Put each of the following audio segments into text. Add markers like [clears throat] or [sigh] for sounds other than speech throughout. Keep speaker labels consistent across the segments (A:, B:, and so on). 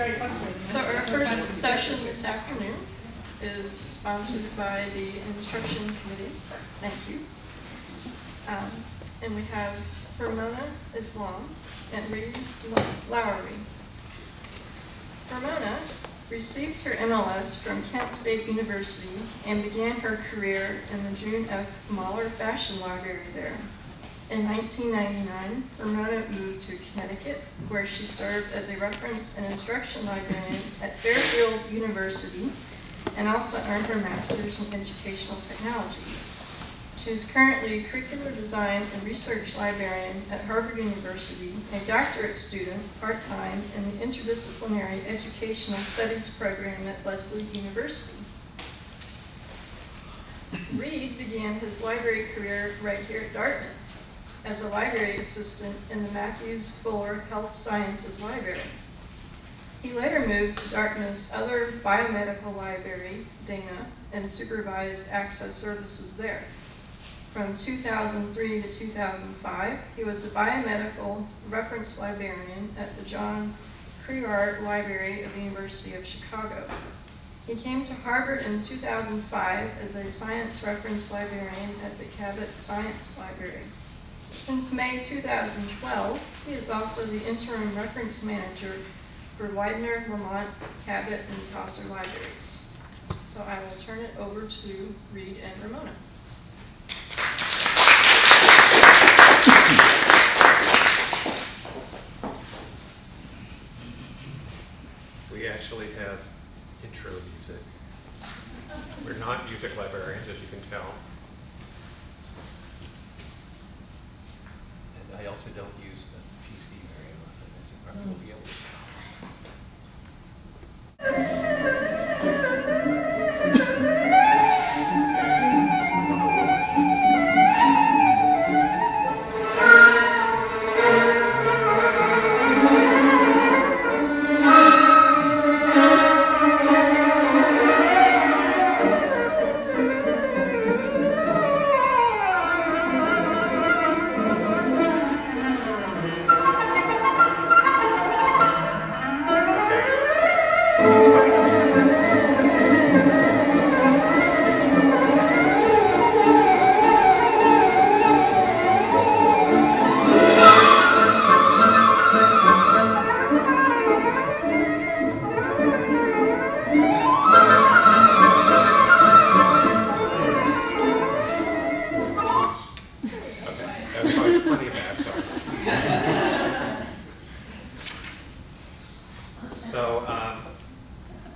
A: very questions.
B: So our first session this afternoon is sponsored by the Instruction Committee. Thank you. Um, And we have Ramona Islam and Reed Lowrie. Ramona received her MLS from Kent State University and began her career in the June F. Mahler Fashion Library there. In 1999, Ramona moved to Connecticut, where she served as a reference and instruction librarian at Fairfield University and also earned her master's in educational technology. She is currently a curricular design and research librarian at Harvard University, a doctorate student part-time in the interdisciplinary educational studies program at Lesley University. Reed began his library career right here at Dartmouth as a library assistant in the Matthews Fuller Health Sciences Library. He later moved to Dartmouth's other biomedical library, Dana, and supervised access services there. From 2003 to 2005, he was a biomedical reference librarian at the John Crerar Library of the University of Chicago. He came to Harvard in 2005 as a science reference librarian at the Cabot Science Library. Since May 2012, he is also the interim reference manager for Widener, Lamont, Cabot, and Tozzer Libraries. So I will turn it over to Reed and Ramona.
C: We actually have intro music. We're not music librarians, as you can tell. And I don't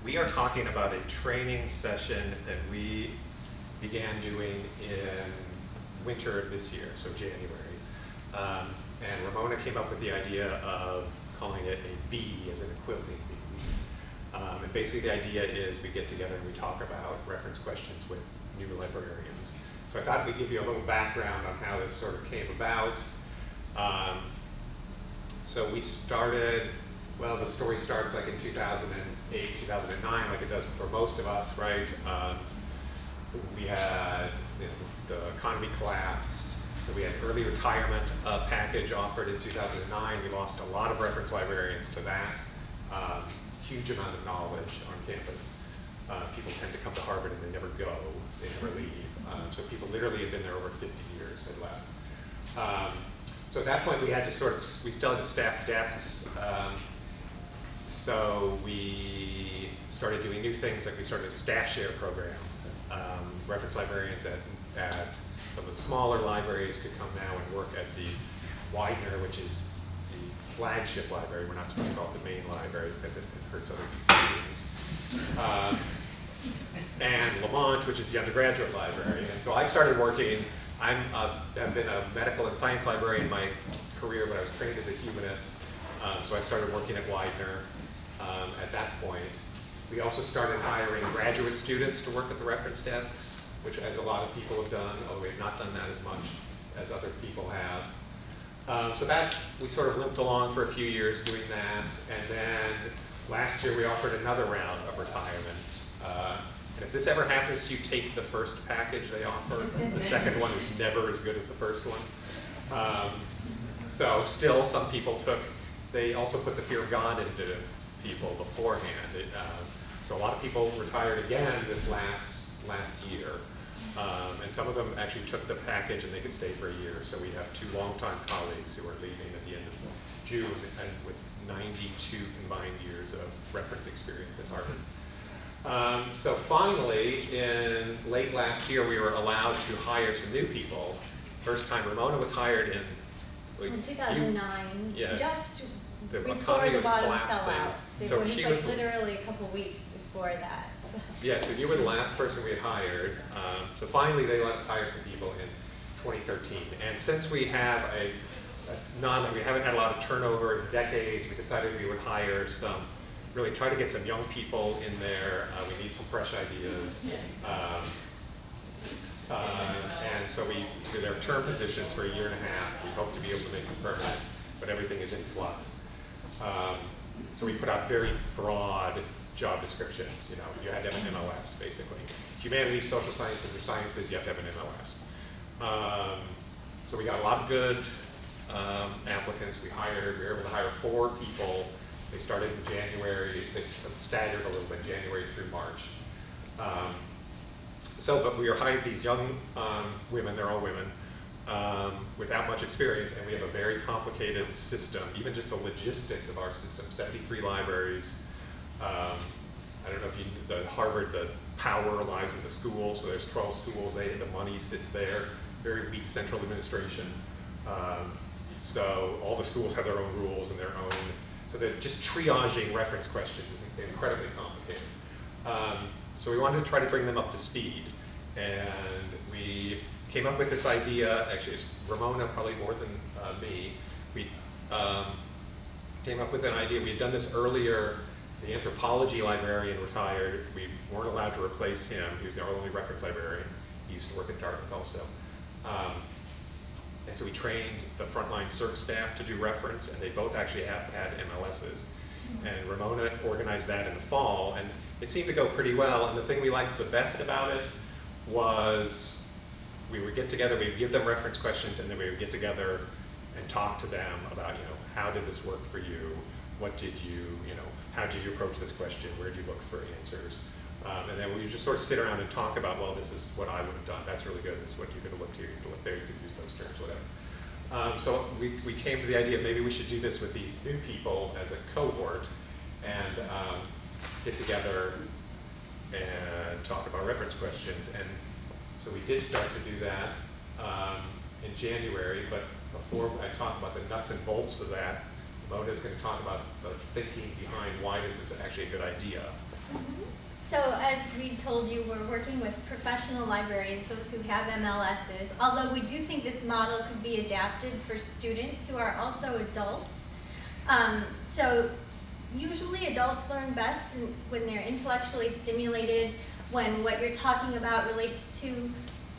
C: we are talking about a training session that we began doing in winter of this year, so January. Um, and Ramona came up with the idea of calling it a bee as in a quilting bee. Um, and basically the idea is we get together and we talk about reference questions with new librarians. So I thought we'd give you a little background on how this sort of came about. Um, so we started, well, the story starts like in 2000 and offered in 2009. We lost a lot of reference librarians to that. Um, huge amount of knowledge on campus. Uh, people tend to come to Harvard and they never go, they never leave. Um, so people literally have been there over 50 years and left. Um, so at that point we had to sort of, we still had to staff desks. So we started doing new things like we started a staff share program. Um, reference librarians at, at some of the smaller libraries could come now and work at the Widener, which is the flagship library. We're not supposed to call it the main library because it, it hurts other students. Um, and Lamont, which is the undergraduate library. And so I started working, I'm a, I've been a medical and science librarian my career, but I was trained as a humanist. Um, so I started working at Widener um, at that point. We also started hiring graduate students to work at the reference desks, which as a lot of people have done, although we have not done that as much as other people have. Um, so that, we sort of limped along for a few years doing that, and then last year we offered another round of retirement. Uh, and if this ever happens to you, take the first package they offer. The second one is never as good as the first one. Um, so still, some people took, they also put the fear of God into people beforehand. It, uh, so a lot of people retired again this last last year. Um, and some of them actually took the package and they could stay for a year. So we have two longtime colleagues who are leaving at the end of June and with 92 combined years of reference experience at Harvard. Um, so finally, in late last year, we were allowed to hire some new people. First time Ramona was hired in. like,
A: In
C: you-
A: 2009,
C: yeah.
A: just
C: The economy was collapsing.
A: So,
C: So
A: it was
C: she
A: like
C: was-
A: literally a couple weeks before that. [laughs]
C: Yeah, so you were the last person we had hired. Um, so finally, they let us hire some people in 2013. And since we have a non, we haven't had a lot of turnover in decades, we decided we would hire some, really try to get some young people in there. Uh, we need some fresh ideas. Um, uh, and so we, they're term positions for a year and a half. We hope to be able to make them permanent, but everything is in flux. Um, so we put out very broad job descriptions. You know, you had to have an MLS basically. Humanities, social sciences, or sciences, you have to have an MLS. Um, so we got a lot of good um, applicants. We hired, we were able to hire four people. They started in January. They staggered a little bit, January through March. Um, so, but we hired these young um, women, they're all women, um, without much experience, and we have a very complicated system, even just the logistics of our system, 73 libraries. Um, I don't know if you, the Harvard, the power lies in the school, so there's 12 schools, they, the money sits there, very weak central administration. Um, so all the schools have their own rules and their own, so they're just triaging reference questions is incredibly complicated. Um, so we wanted to try to bring them up to speed. And we came up with this idea, actually it's Ramona probably more than uh, me. We um, came up with an idea, we had done this earlier, the anthropology librarian retired, we weren't allowed to replace him, he was our only reference librarian. He used to work at Dartmouth also. Um, and so we trained the frontline cert staff to do reference, and they both actually have had MLSs. And Ramona organized that in the fall, and it seemed to go pretty well. And the thing we liked the best about it was we would get together, we would give them reference questions, and then we would get together and talk to them about, you know, how did this work for you? What did you, you know, how did you approach this question? Where did you look for answers? Um, and then we just sort of sit around and talk about, well, this is what I would have done. That's really good. This is what you could have looked here. You could look there. You could use those terms, whatever. Um, so we, we came to the idea maybe we should do this with these new people as a cohort and um, get together and talk about reference questions. And so we did start to do that um, in January, but before I talk about the nuts and bolts of that, Mona is going to talk about the thinking behind why this is actually a good idea.
A: So as we told you, we're working with professional librarians, those who have MLSs, although we do think this model could be adapted for students who are also adults. Um, so usually adults learn best when they're intellectually stimulated, when what you're talking about relates to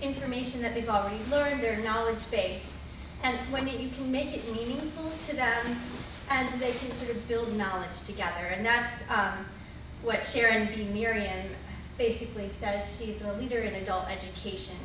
A: information that they've already learned, their knowledge base. And when it- you can make it meaningful to them and they can sort of build knowledge together. And that's um, what Sharan B. Merriam basically says. She's a leader in adult education.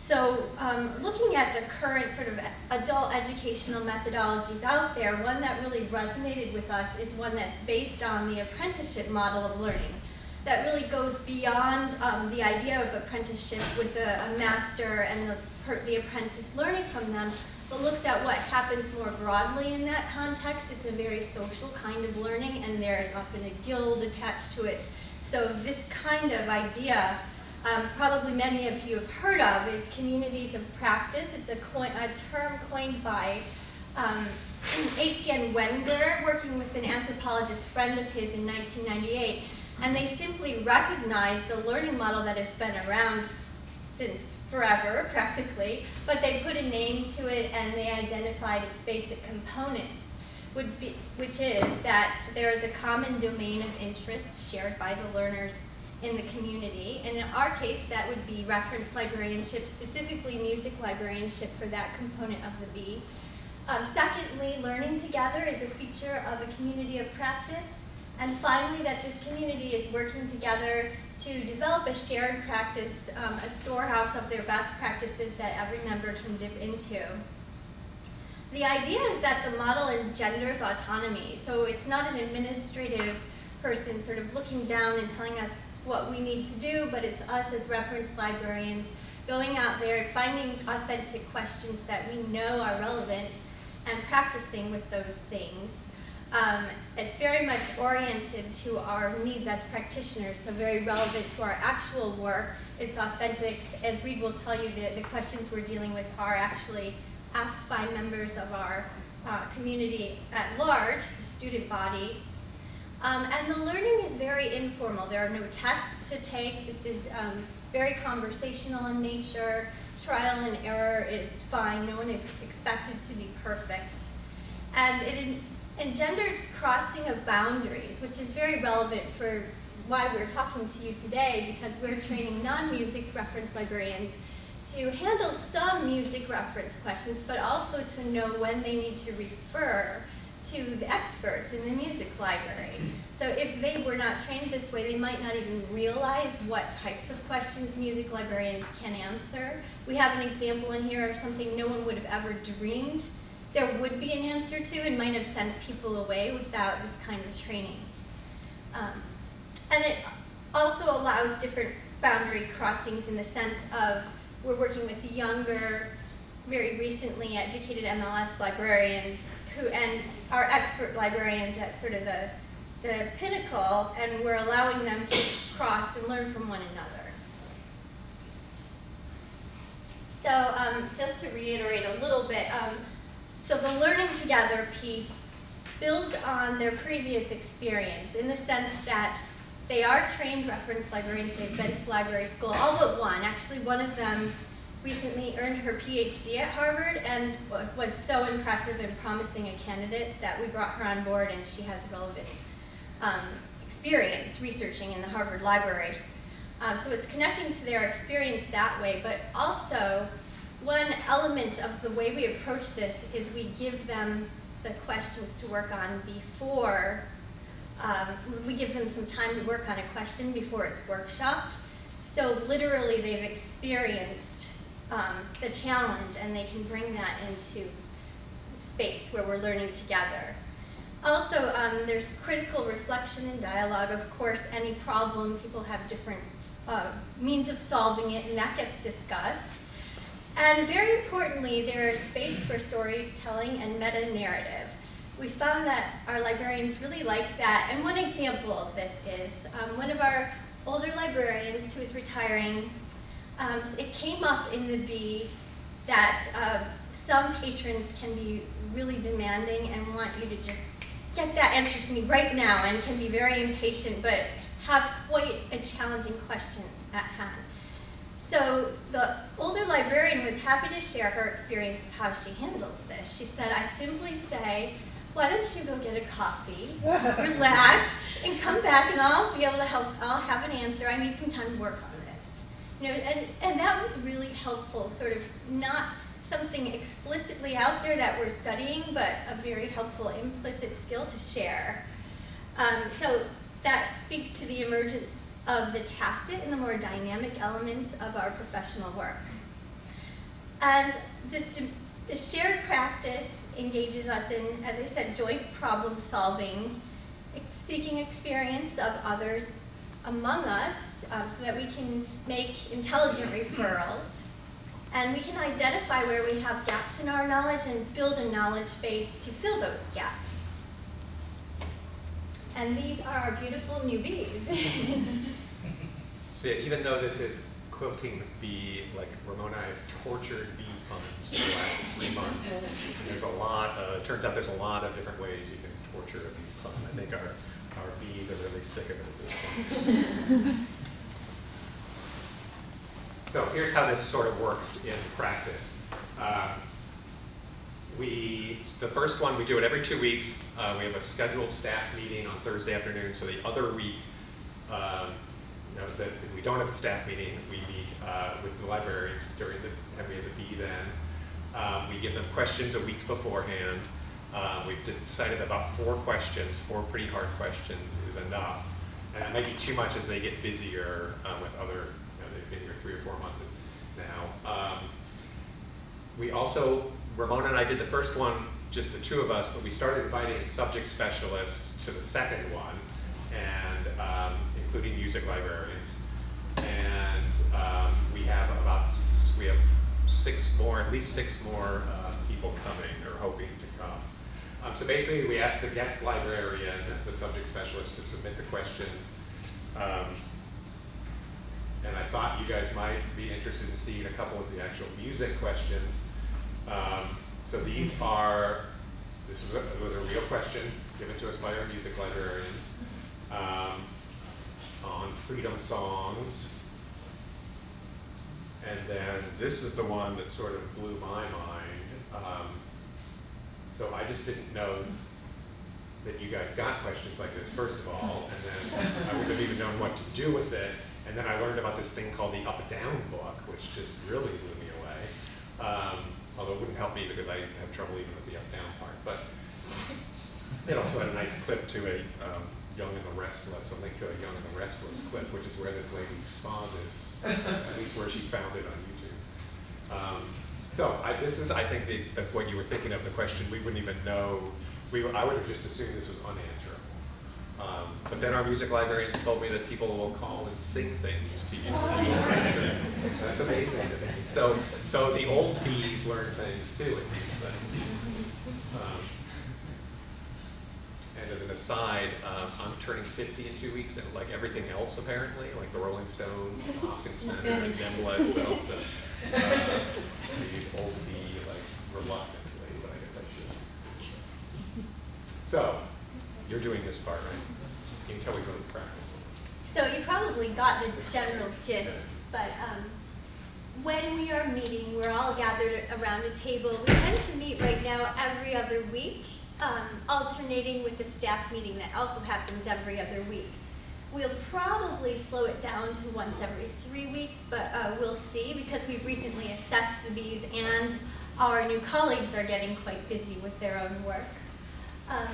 A: So um, looking at the current sort of adult educational methodologies out there, one that really resonated with us is one that's based on the apprenticeship model of learning that really goes beyond um, the idea of apprenticeship with a, a master and the, the apprentice learning from them, but looks at what happens more broadly in that context. It's a very social kind of learning, and there's often a guild attached to it. So this kind of idea, um, probably many of you have heard of, is communities of practice. It's a, coin, a term coined by um, Etienne Wenger, working with an anthropologist friend of his in 1998. And they simply recognized the learning model that has been around since forever, practically, but they put a name to it and they identified its basic components, would be, which is that there is a common domain of interest shared by the learners in the community. And in our case, that would be reference librarianship, specifically music librarianship for that component of the bee. Um, secondly, learning together is a feature of a community of practice. And finally, that this community is working together to develop a shared practice, um, a storehouse of their best practices that every member can dip into. The idea is that the model engenders autonomy, so it's not an administrative person sort of looking down and telling us what we need to do, but it's us as reference librarians going out there, finding authentic questions that we know are relevant, and practicing with those things. Um, it's very much oriented to our needs as practitioners, so very relevant to our actual work. It's authentic. As Reed will tell you, the, the questions we're dealing with are actually asked by members of our uh, community at large, the student body. Um, and the learning is very informal. There are no tests to take. This is um, very conversational in nature. Trial and error is fine. No one is expected to be perfect. And it engenders crossing of boundaries, which is very relevant for why we're talking to you today, because we're mm-hmm. training non-music reference librarians to handle some music reference questions, but also to know when they need to refer to the experts in the music library. So if they were not trained this way, they might not even realize what types of questions music librarians can answer. We have an example in here of something no one would have ever dreamed there would be an answer to and might have sent people away without this kind of training. Um, and it also allows different boundary crossings in the sense of we're working with younger, very recently educated MLS librarians who, and our expert librarians at sort of the, the pinnacle, and we're allowing them to cross and learn from one another. So um, just to reiterate a little bit, um, so the learning together piece builds on their previous experience in the sense that they are trained reference librarians, they've been to library school, all but one. Actually, one of them recently earned her PhD at Harvard and was so impressive and promising a candidate that we brought her on board and she has relevant um, experience researching in the Harvard libraries. Um, so it's connecting to their experience that way, but also one element of the way we approach this is we give them the questions to work on before, um, we give them some time to work on a question before it's workshopped. So literally they've experienced um, the challenge and they can bring that into space where we're learning together. Also, um, there's critical reflection and dialogue. Of course, any problem, people have different uh, means of solving it, and that gets discussed. And very importantly, there is space for storytelling and meta-narrative. We found that our librarians really like that, and one example of this is um, one of our older librarians who is retiring, um, it came up in the bee that uh, some patrons can be really demanding and want you to just get that answer to me right now and can be very impatient but have quite a challenging question at hand. So the older librarian was happy to share her experience of how she handles this. She said, I simply say, why don't you go get a coffee, [laughs] relax, and come back and I'll be able to help, I'll have an answer. I need some time to work on this. You know, and, and that was really helpful, sort of not something explicitly out there that we're studying, but a very helpful implicit skill to share. Um, so that speaks to the emergence of the tacit and the more dynamic elements of our professional work. And this, this shared practice engages us in, as I said, joint problem solving, seeking experience of others among us um, so that we can make intelligent referrals. And we can identify where we have gaps in our knowledge and build a knowledge base to fill those gaps. And these are our beautiful newbies. [laughs]
C: so yeah, even though this is quilting bee, like Ramona, I've tortured bee puns for the last three months. And there's a lot, uh, turns out there's a lot of different ways you can torture a bee pun. I think our, our bees are really sick of it at this point. so here's how this sort of works in practice. Um, we, the first one, we do it every two weeks. Uh, we have a scheduled staff meeting on Thursday afternoon. So the other week, um, know, that we don't have a staff meeting, we meet uh, with the librarians during the, and we have a bee then. Um, we give them questions a week beforehand. Um, we've just decided about four questions, four pretty hard questions is enough. And it might be too much as they get busier um, with other, you know, they've been here three or four months now. Um, we also Ramona and I did the first one, just the two of us, but we started inviting subject specialists to the second one, and including music librarians. And um, we have about we have six more, at least six more uh, people coming or hoping to come. Um, so basically, we asked the guest librarian, the subject specialist, to submit the questions. Um, and I thought you guys might be interested in seeing a couple of the actual music questions. Um, so these are, this was a, was a real question given to us by our music librarians um, on freedom songs. And then this is the one that sort of blew my mind. Um, so I just didn't know that you guys got questions like this, first of all, and then I wouldn't have even known what to do with it. And then I learned about this thing called the Up Down book, which just really blew me away. Um, although it wouldn't help me because I have trouble even with the up down part. But it also had a nice clip to a um, Young and the Restless, a link to a Young and the Restless clip, which is where this lady saw this, at least where she found it on YouTube. Um, so I, this is, I think, the, what you were thinking of the question. We wouldn't even know. We, I would have just assumed this was unanswerable. Um, but then our music librarians told me that people will call and sing things to you. That's amazing to me. So, so the old bees learn things too in these things. Um, as an aside, um, I'm turning 50 in two weeks, and like everything else apparently, like the Rolling Stones, Hawkins Center, and NEMLA itself, so, uh, I use old bee like reluctantly, but I guess I should. So, you're doing this part, right? You can tell we go to practice.
A: So you probably got the general gist, but um, when we are meeting, we're all gathered around a table. We tend to meet right now every other week, um, alternating with a staff meeting that also happens every other week. We'll probably slow it down to once every three weeks, but uh, we'll see because we've recently assessed the bees and our new colleagues are getting quite busy with their own work. Um,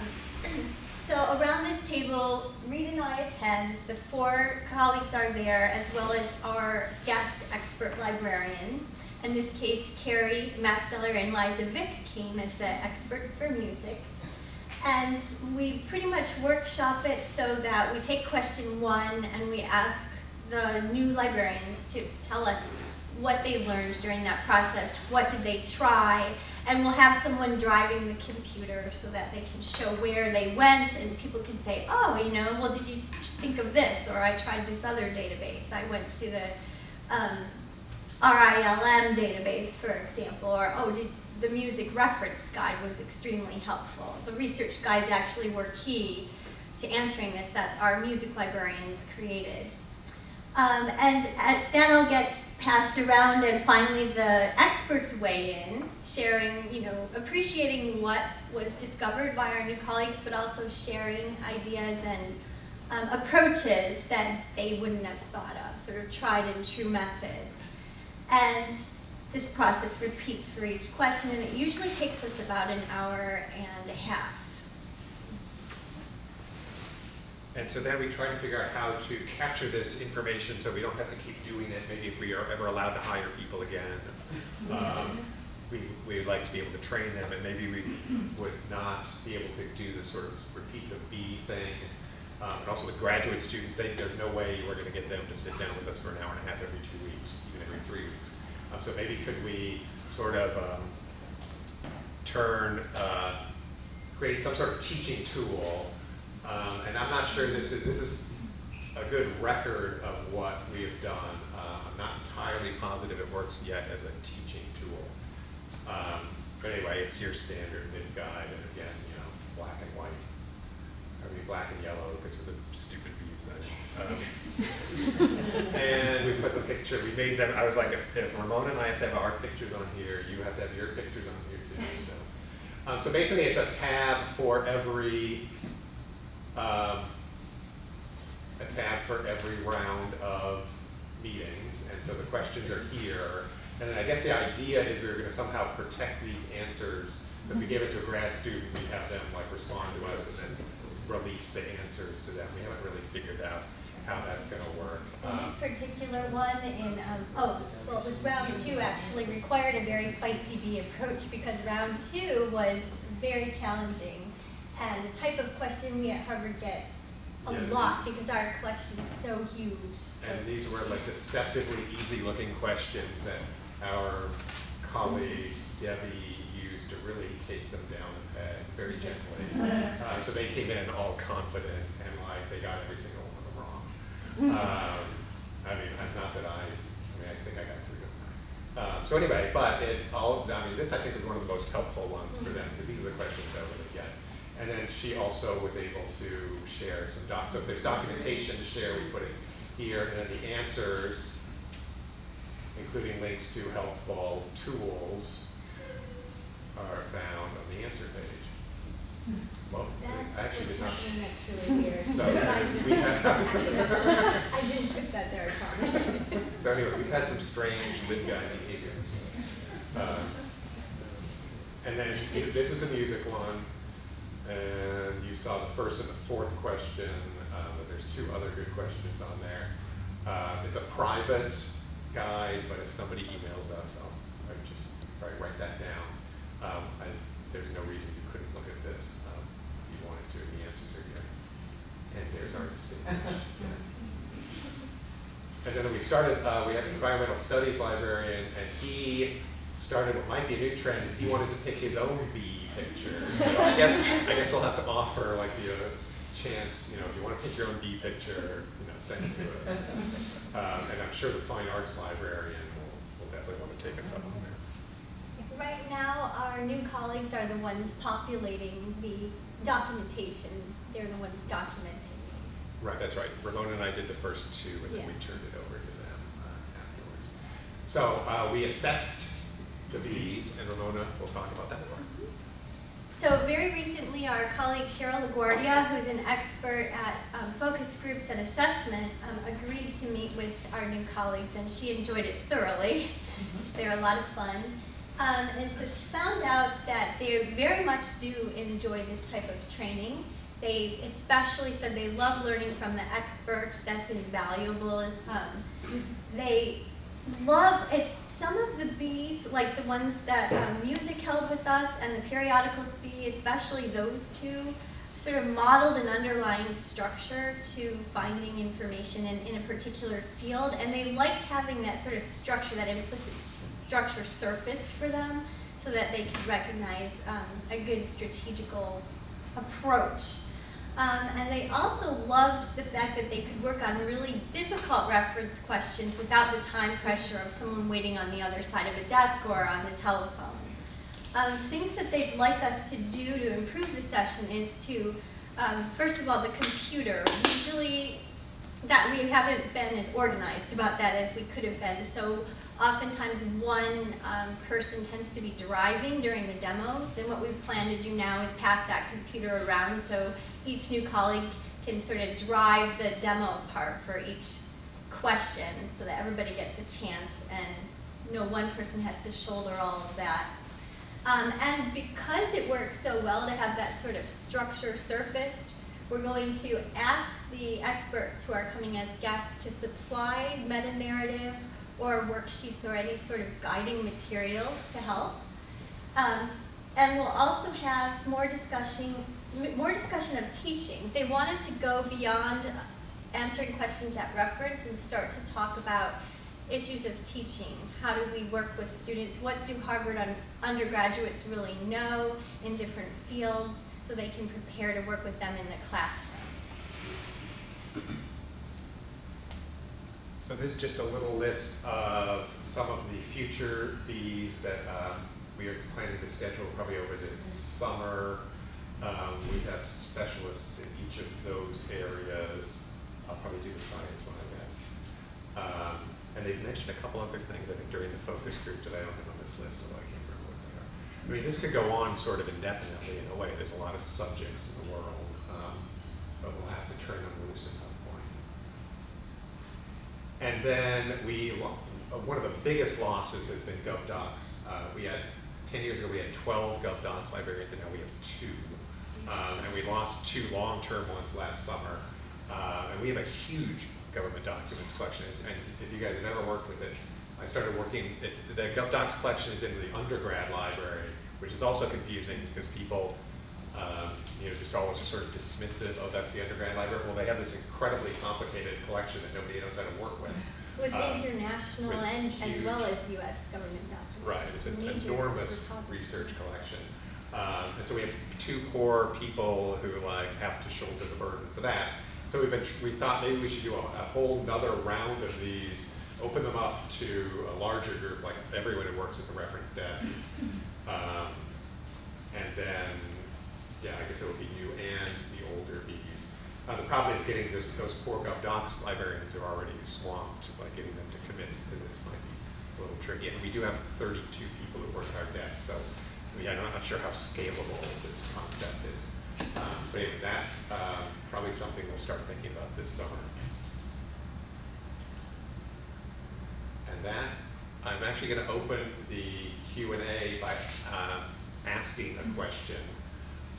A: [clears throat] so around this table, Reed and I attend. The four colleagues are there, as well as our guest expert librarian. In this case, Kerry Masteller and Liza Vick came as the experts for music. And we pretty much workshop it so that we take question one and we ask the new librarians to tell us what they learned during that process, what did they try, and we'll have someone driving the computer so that they can show where they went and people can say, oh, you know, well, did you think of this? Or I tried this other database. I went to the um, RILM database, for example, or oh, did the music reference guide was extremely helpful. The research guides actually were key to answering this that our music librarians created. Um, and at, that all gets passed around, and finally the experts weigh in, sharing, you know, appreciating what was discovered by our new colleagues, but also sharing ideas and um, approaches that they wouldn't have thought of, sort of tried and true methods. And this process repeats for each question, and it usually takes us about an hour and a half.
C: And so then we try to figure out how to capture this information so we don't have to keep doing it, maybe if we are ever allowed to hire people again. Um, we, we'd like to be able to train them, and maybe we would not be able to do this sort of repeat the bee thing. Um, and also with graduate students, they, there's no way we're going to get them to sit down with us for an hour and a half every two weeks, even every three weeks. Um, so maybe could we sort of um, turn, uh, create some sort of teaching tool um, and I'm not sure this is, this is a good record of what we have done. Uh, I'm not entirely positive it works yet as a teaching tool. Um, but anyway, it's your standard LibGuide, and again, you know, black and white. I mean, black and yellow because of the stupid thing. Um, [laughs] and we put the picture, we made them, I was like, if, if Ramona and I have to have our pictures on here, you have to have your pictures on here too. So, um, so basically, it's a tab for every um, a tab for every round of meetings, and so the questions are here. And then I guess the idea is we are going to somehow protect these answers. So if we give it to a grad student, we'd have them like respond to us and then release the answers to them. We haven't really figured out how that's gonna work. Um,
A: this particular one in, um, oh, well, it was round two actually required a very feisty bee approach because round two was very challenging. And the type of question we at Harvard get a
C: Yeah,
A: lot because our collection is so huge. So
C: And these were like deceptively easy-looking questions that our colleague Debbie used to really take them down very gently. Uh, so they came in all confident and like they got every single one of them wrong. Um, I mean, not that I, I mean, I think I got three of them. Um, so anyway, but it all, I mean, this I think is one of the most helpful ones for them because these are the questions that we get. And then she also was able to share some docs. So if there's documentation to share, we put it here. And then the answers, including links to helpful tools, are found on the answer page. Well,
A: that's
C: actually did not.
A: that's really weird. [laughs]
C: So, we
A: this-
C: have-
A: I didn't put that there, I promise.
C: So anyway, we've had some strange LibGuide behaviors. Um, And then you know, this is the music one, and you saw the first and the fourth question, uh, but there's two other good questions on there. Uh, It's a private guide, but if somebody emails us, I'll, I would just probably write that down. Um, I, there's no reason you couldn't look at this, um, if you wanted to, and the answers are here. And there's our distinguished guest. And then we started, uh, we had an environmental studies librarian, and he started what might be a new trend, is he wanted to pick his own bee picture. So I guess, I guess we'll have to offer like the uh, chance, you know, if you want to pick your own bee picture, you know, send it to us. [laughs] Um, and I'm sure the fine arts librarian will, will definitely want to take us up on there.
A: Right now, our new colleagues are the ones populating the documentation. They're the ones documenting.
C: Right, that's right. Ramona and I did the first two, and then we turned it over to them uh, afterwards. So uh, we assessed the bees, and Ramona will talk about that more.
A: So very recently, our colleague Cheryl LaGuardia, who's an expert at um, focus groups and assessment, um, agreed to meet with our new colleagues, and she enjoyed it thoroughly. They're a lot of fun. Um, and so she found out that they very much do enjoy this type of training. They especially said they love learning from the experts. That's invaluable. Um, they love some of the bees, like the ones that um, music held with us and the periodicals bee, especially those two, sort of modeled an underlying structure to finding information in, in a particular field. And they liked having that sort of structure, that implicit structure surfaced for them so that they could recognize um, a good strategical approach. Um, and they also loved the fact that they could work on really difficult reference questions without the time pressure of someone waiting on the other side of a desk or on the telephone. Um, things that they'd like us to do to improve the session is to, um, first of all, the computer. Usually, that we haven't been as organized about that as we could have been. So oftentimes one um, person tends to be driving during the demos, and what we plan to do now is pass that computer around so each new colleague can sort of drive the demo part for each question so that everybody gets a chance and no one person has to shoulder all of that. Um, and because it works so well to have that sort of structure surfaced, we're going to ask the experts who are coming as guests to supply meta-narrative or worksheets or any sort of guiding materials to help. Um, and we'll also have more discussion, more discussion of teaching. They wanted to go beyond answering questions at reference and start to talk about issues of teaching. How do we work with students? What do Harvard un- undergraduates really know in different fields so they can prepare to work with them in the classroom?
C: So this is just a little list of some of the future bees that um, we are planning to schedule probably over this summer. Um, we have specialists in each of those areas. I'll probably do the science one, I guess. Um, and they've mentioned a couple other things, I think, during the focus group that I don't have on this list, although I can't remember what they are. I mean, this could go on sort of indefinitely in a way. There's a lot of subjects in the world, um, but we'll have to turn them loose then we, uh, one of the biggest losses has been GovDocs. Uh, we had, 10 years ago, we had 12 GovDocs librarians, and now we have two. Um, and we lost two long-term ones last summer. Uh, and we have a huge government documents collection. And if you guys have ever worked with it, I started working, it's, the GovDocs collection is in the undergrad library, which is also confusing because people, um, you know, just always sort of dismissive of that's the undergrad library. Well, they have this incredibly complicated collection that nobody knows how to work with.
A: With
C: Um,
A: international
C: with
A: and as well as US government documents.
C: Right, it's an enormous research collection. Um, and so we have two core people who like have to shoulder the burden for that. So we've been, tr- we thought maybe we should do a, a whole another round of these, open them up to a larger group, like everyone who works at the reference desk. [laughs] Um, and then, yeah, I guess it would be you and the older bees. Uh, the problem is getting this, those poor GovDocs librarians are already swamped, by getting them to commit to this might be a little tricky. And we do have thirty-two people who work at our desk, so, yeah, I'm not sure how scalable this concept is. Um, but anyway, that's, um, probably something we'll start thinking about this summer. And that, I'm actually gonna open the Q and A by, um, asking a question.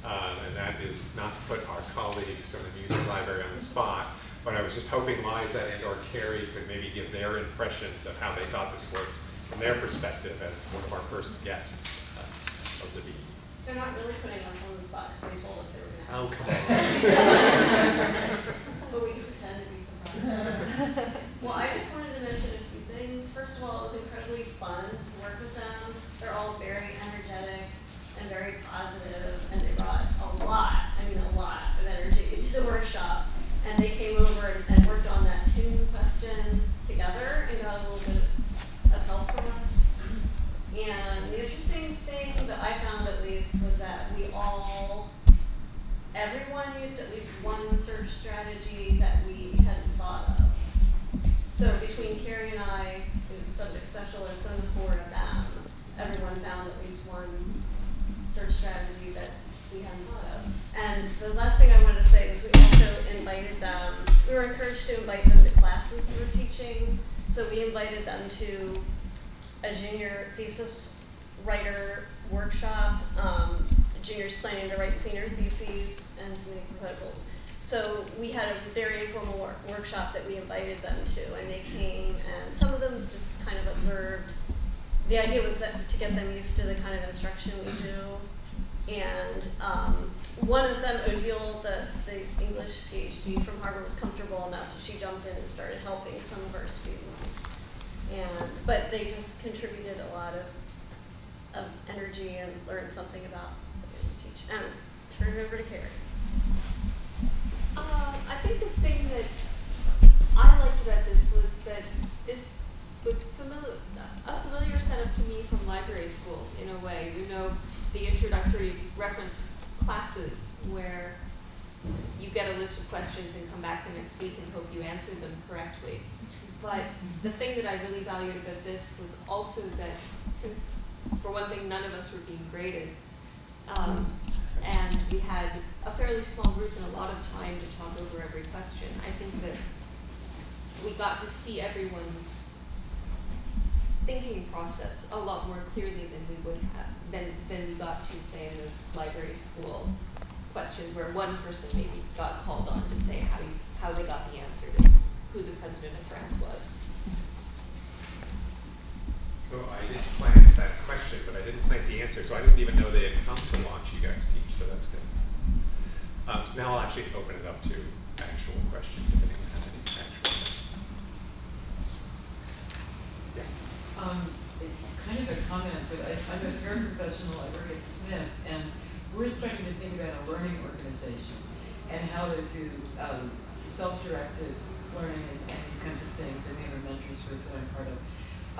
C: Um, and that is not to put our colleagues from the music library on the spot, but I was just hoping Liza and or Kerry could maybe give their impressions of how they thought this worked from their perspective as one of our first guests uh, of the meeting.
D: They're not really putting us on the spot because they told us they were gonna
C: Oh,
D: ask.
C: come on. [laughs]
D: But we can pretend to be surprised. [laughs] Well, I just wanted to mention a few things. First of all, it was incredibly fun to work with them. They're all very energetic and very positive, and they brought a lot, I mean, a lot of energy [laughs] to the workshop. And they came over and, and worked on that tune question together and got a little bit of help from us. And the interesting thing that I found at least was that we all, everyone used at least one search strategy that we hadn't thought of. So between Kerry and I, subject specialist, and the four of them, everyone found at least one search strategy that we hadn't thought of. And the last thing I wanted to say is we also invited them, we were encouraged to invite them to classes we were teaching. So we invited them to a junior thesis writer workshop. Um, juniors planning to write senior theses and submitting proposals. So we had a very informal wor- workshop that we invited them to, and they came, and some of them just kind of observed. The idea was that to get them used to the kind of instruction we do, and um, one of them, Odile, the, the English PhD from Harvard, was comfortable enough that she jumped in and started helping some of our students. And but they just contributed a lot of of energy and learned something about what they would teach. And turn it over to Kerry.
E: Uh, I think the thing that I liked about this was that this was familiar, a familiar setup to me from library school in a way. You know, the introductory reference classes where you get a list of questions and come back the next week and hope you answer them correctly. But the thing that I really valued about this was also that since, for one thing, none of us were being graded, um, and we had a fairly small group and a lot of time to talk over every question. I think that we got to see everyone's thinking process a lot more clearly than we would have than than we got to say in those library school questions where one person maybe got called on to say how you, how they got the answer to who the president of France was.
C: So I didn't plan that question, but I didn't plan the answer, so I didn't even know they had come to launch you guys teach, so that's good. Um, so now I'll actually open it up to actual questions if anyone has any actual questions. Yes.
F: Um, it's kind of a comment, but I, I'm a paraprofessional, I work at Smith, and we're starting to think about a learning organization and how to do, um, self-directed learning and, and these kinds of things, and we have a mentors group that I'm part of.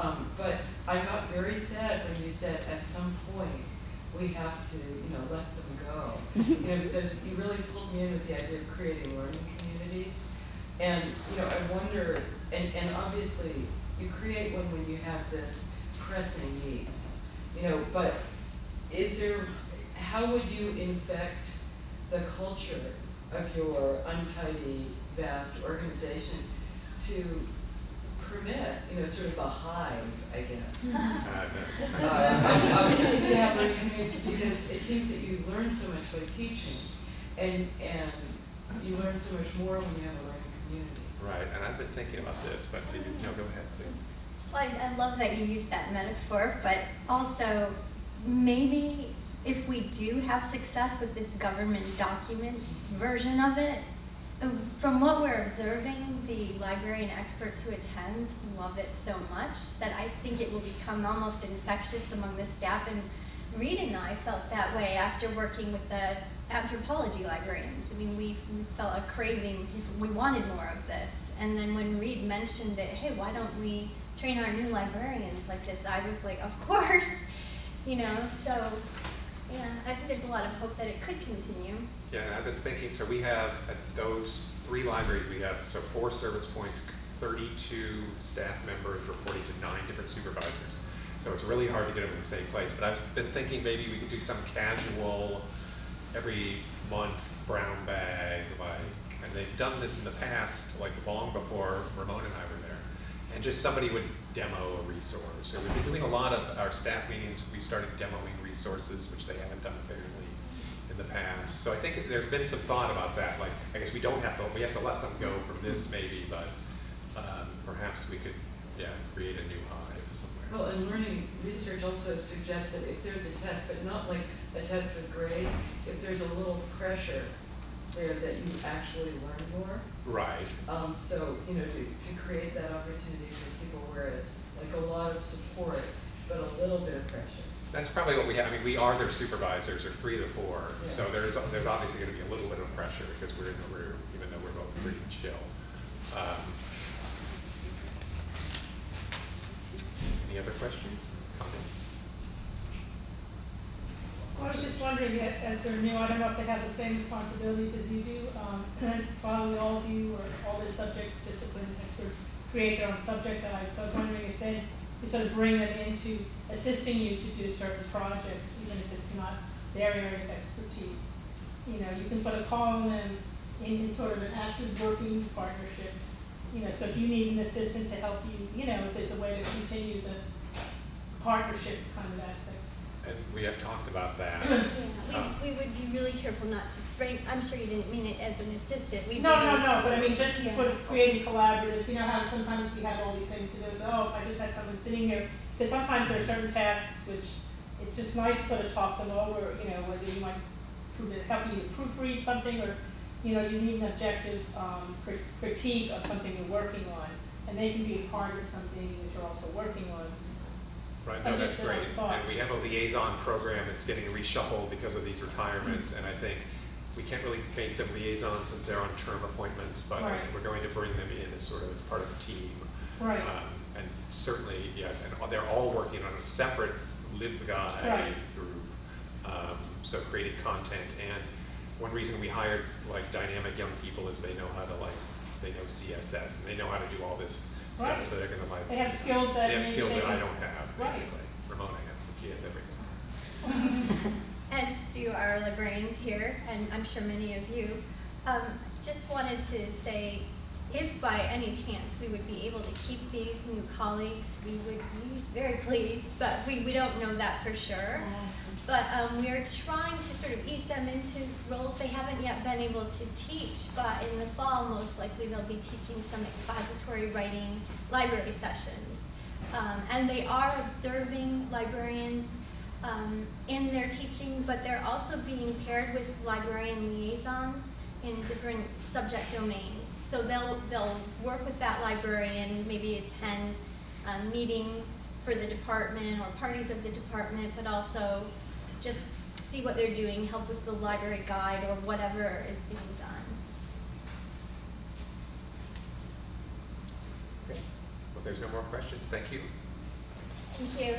F: Um, but I got very sad when you said at some point, we have to, you know, let them go. You know, because you really pulled me in with the idea of creating learning communities. And, you know, I wonder, and, and obviously, you create one when you have this pressing need, you know, but is there, how would you infect the culture of your untidy, vast organization to permit, you know, sort of a hive, I guess? [laughs]
C: Uh,
F: uh, [laughs]
C: no.
F: of, of, to communities because it seems that you learn so much by teaching, and and You learn so much more when you have a learning community.
C: Right, and I've been thinking about this, but you, no, go ahead, please.
A: Well, I, I love that you use that metaphor, but also maybe if we do have success with this government documents version of it, uh, from what we're observing, the librarian experts who attend love it so much that I think it will become almost infectious among the staff. And Reed and I felt that way after working with the anthropology librarians. I mean, we, felt a craving, to, we wanted more of this. And then when Reed mentioned it, hey, why don't we train our new librarians like this? I was like, of course, [laughs] you know, so yeah, I think there's a lot of hope that it could continue.
C: Yeah, I've been thinking, so we have at those three libraries, we have, so four service points, 32 staff members reporting to nine different supervisors. So it's really hard to get them in the same place. But I've been thinking maybe we could do some casual, every month brown bag, like, and they've done this in the past, like long before Ramona and I were there. And just somebody would demo a resource. So we've been doing a lot of our staff meetings, we started demoing resources, which they haven't done apparently in the past. So I think there's been some thought about that. Like, I guess we don't have to, we have to let them go from this maybe, but um, perhaps we could, yeah, create a new hive somewhere.
F: Well, and learning research also suggests that if there's a test, but not like a test with grades, if there's a little pressure there that you actually learn more.
C: Right.
F: Um, so, you know, to, to create that opportunity for people where it's like a lot of support, but a little bit of pressure.
C: That's probably what we have. I mean, we are their supervisors, or three of the four.
F: Yeah.
C: So there's there's obviously going to be a little bit of pressure because we're in the room, even though we're both pretty chill. Um, any other questions, comments?
G: I was just wondering, as they're new, I don't know if they have the same responsibilities as you do. Um, [clears throat] probably all of you or all the subject discipline experts create their own subject guides. So I was wondering if then you sort of bring them into assisting you to do certain projects, even if it's not their area of expertise. You know, you can sort of call them in, in sort of an active working partnership. You know, so if you need an assistant to help you, you know, if there's a way to continue the partnership kind of aspect.
C: And we have talked about that.
A: Yeah,
C: Um,
A: we, we would be really careful not to frame, I'm sure you didn't mean it as an assistant. We'd
G: No, no, no, but I mean, just
A: Yeah.
G: sort of creating collaborative, you know how sometimes we have all these things to do, so, oh, I just had someone sitting here, because sometimes there are certain tasks which, it's just nice to sort of talk them over, you know, whether you might prove help you to proofread something, or, you know, you need an objective, um, crit- critique of something you're working on, and they can be a part of something that you're also working on.
C: Right, no, that's
G: just had a
C: great. And we have a liaison program that's getting reshuffled because of these retirements,
G: Mm-hmm.
C: and I think we can't really make them liaisons since they're on term appointments, but I think we're going to bring them in as sort of part of the team.
G: Right.
C: Um, And certainly, yes, and they're all working on a separate LibGuide
G: Right.
C: group, um, so creating content. And one reason we hired like dynamic young people is they know how to like, they know CSS, and they know how to do all this stuff,
G: Right.
C: so they're gonna like.
G: They have skills that
C: They have skills that I don't have,
G: Right.
C: basically. Ramona has, she has everything. [laughs]
A: As do our librarians here, and I'm sure many of you. Um, just wanted to say, if by any chance we would be able to keep these new colleagues, we would be very pleased, but we, we don't know that for sure. But um, we are trying to sort of ease them into roles they haven't yet been able to teach, but in the fall, most likely they'll be teaching some expository writing library sessions. Um, and they are observing librarians um, in their teaching, but they're also being paired with librarian liaisons in different subject domains. So they'll, they'll work with that librarian, maybe attend um, meetings for the department or parties of the department, but also just see what they're doing, help with the library guide or whatever is being done.
C: Great. Well, there's no more questions. Thank you.
A: Thank you.